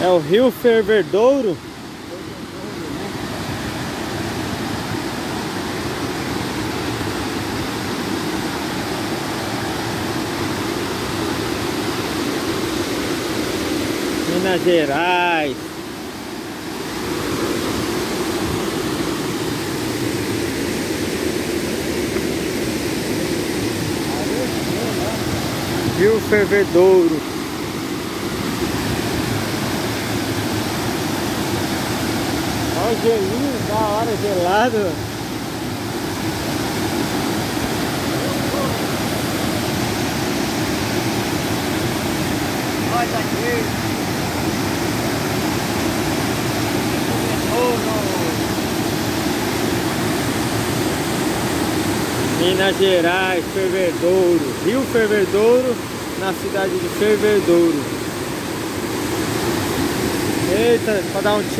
É o Rio Ferverdouro. Minas Gerais. Rio Fervedouro. Olha o gelinho da hora gelado. Olha aqui. Minas Gerais, Fervedouro, Rio Fervedouro, na cidade de Fervedouro. Eita, para dar um tiro.